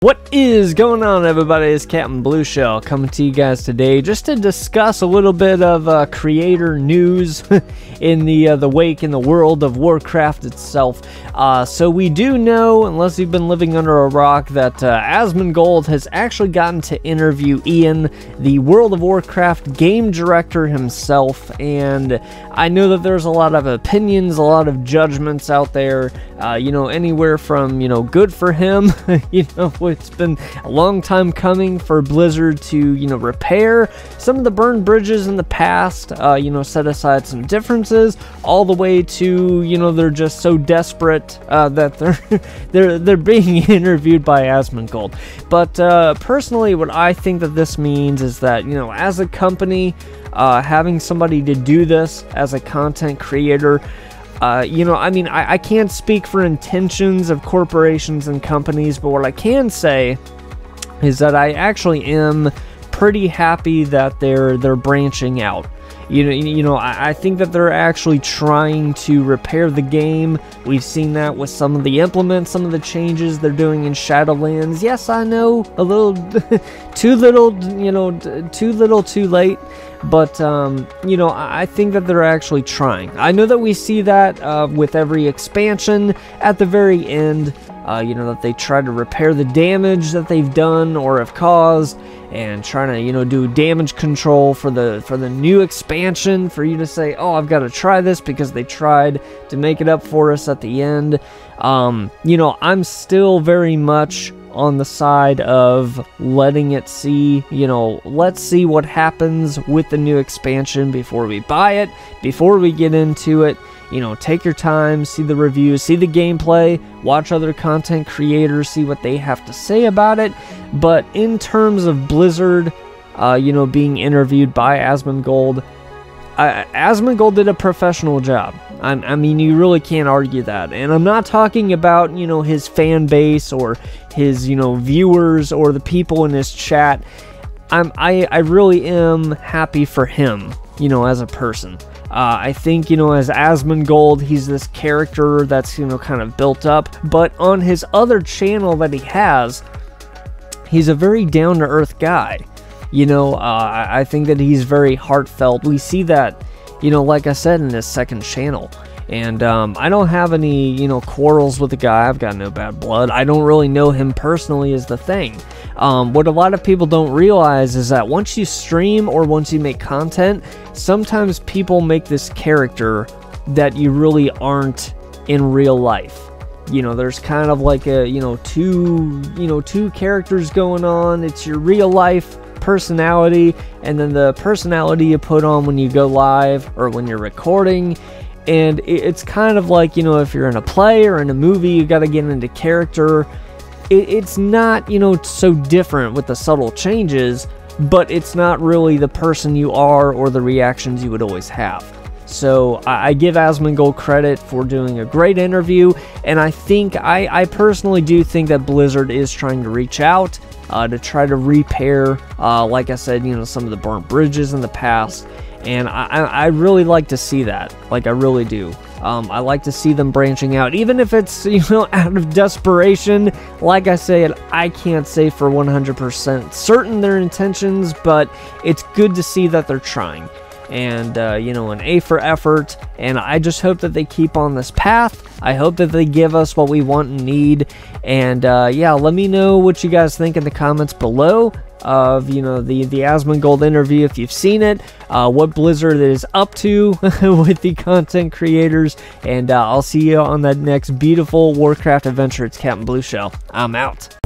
What is going on, everybody? It's Captain Blue Shell coming to you guys today just to discuss a little bit of uh, creator news in the uh, the wake in the world of Warcraft itself. Uh, so we do know, unless you've been living under a rock, that uh, Asmongold has actually gotten to interview Ion, the World of Warcraft game director himself, and I know that there's a lot of opinions, a lot of judgments out there. Uh, you know, anywhere from you know good for him, you know it's been a long time coming for Blizzard to, you know, repair some of the burned bridges in the past, uh, you know, set aside some differences, all the way to, you know, they're just so desperate uh, that they're they're they're being interviewed by Asmongold. But uh, personally, what I think that this means is that, you know, as a company, uh, having somebody to do this as a content creator uh, you know, I mean, I, I can't speak for intentions of corporations and companies, but what I can say is that I actually am pretty happy that they're they're branching out. You know, you know, I, think that they're actually trying to repair the game. We've seen that with some of the implements, some of the changes they're doing in Shadowlands. Yes, I know, a little too little, you know, too little, too late. But, um, you know, I think that they're actually trying. I know that we see that uh, with every expansion at the very end. Uh, you know, that they try to repair the damage that they've done or have caused and trying to, you know, do damage control for the for the new expansion for you to say, "Oh, I've got to try this because they tried to make it up for us at the end." Um, you know, I'm still very much on the side of letting it see, you know, let's see what happens with the new expansion before we buy it, before we get into it. You know, take your time, see the reviews, see the gameplay, watch other content creators, see what they have to say about it. But in terms of Blizzard, uh, you know, being interviewed by Asmongold, uh, Asmongold did a professional job. I, I, mean, you really can't argue that. And I'm not talking about, you know, his fan base or his, you know, viewers or the people in his chat. I'm, I, I really am happy for him, you know, as a person. Uh, I think, you know, as Asmongold, he's this character that's, you know, kind of built up. But on his other channel that he has, he's a very down to earth guy. You know, uh, I think that he's very heartfelt. We see that, you know, like I said, in his second channel. And um, I don't have any, you know, quarrels with the guy. I've got no bad blood. I don't really know him personally, is the thing. Um, what a lot of people don't realize is that once you stream or once you make content, sometimes people make this character that you really aren't in real life. You know, there's kind of like a, you know, two, you know, two characters going on. It's your real life personality and then the personality you put on when you go live or when you're recording. And it's kind of like you know if you're in a play or in a movie you got to get into character. It's not you know so different with the subtle changes but it's not really the person you are or the reactions you would always have. So I, give Asmongold credit for doing a great interview, and I think I, I personally do think that Blizzard is trying to reach out uh, to try to repair, uh, like I said, you know, some of the burnt bridges in the past and I, I really like to see that. Like, I really do. Um, I like to see them branching out, even if it's, you know, out of desperation. Like I said, I can't say for 100% certain their intentions, but it's good to see that they're trying. And, uh, you know, an A for effort. And I just hope that they keep on this path. I hope that they give us what we want and need. And, uh, yeah, let me know what you guys think in the comments below of you know the the Asmongold interview if you've seen it, uh, what Blizzard is up to with the content creators, and uh, I'll see you on that next beautiful Warcraft adventure. It's Captain Blue Shell. I'm out.